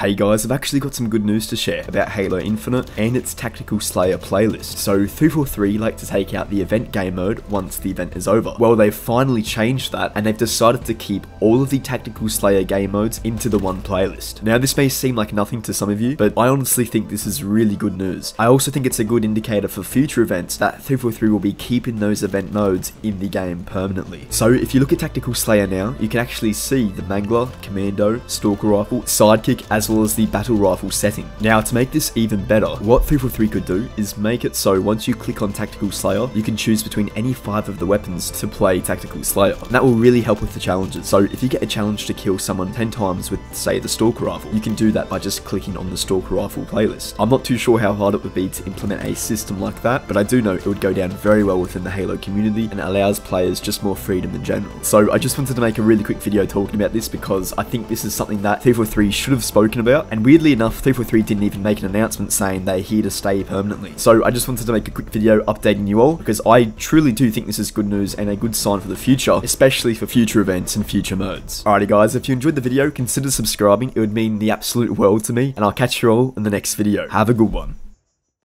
Hey guys, I've actually got some good news to share about Halo Infinite and its Tactical Slayer playlist. So 343 like to take out the event game mode once the event is over. Well, they've finally changed that and they've decided to keep all of the Tactical Slayer game modes into the one playlist. Now this may seem like nothing to some of you, but I honestly think this is really good news. I also think it's a good indicator for future events that 343 will be keeping those event modes in the game permanently. So if you look at Tactical Slayer now, you can actually see the Mangler, Commando, Stalker Rifle, Sidekick, as well as the battle rifle setting. Now to make this even better, what 343 could do is make it so once you click on Tactical Slayer, you can choose between any five of the weapons to play Tactical Slayer. And that will really help with the challenges. So if you get a challenge to kill someone 10 times with say the Stalker Rifle, you can do that by just clicking on the Stalker Rifle playlist. I'm not too sure how hard it would be to implement a system like that, but I do know it would go down very well within the Halo community and allows players just more freedom in general. So I just wanted to make a really quick video talking about this because I think this is something that 343 should have spoken about and weirdly enough 343 didn't even make an announcement saying they're here to stay permanently. So I just wanted to make a quick video updating you all because I truly do think this is good news and a good sign for the future, especially for future events and future modes. Alrighty guys, if you enjoyed the video, consider subscribing, it would mean the absolute world to me and I'll catch you all in the next video. Have a good one.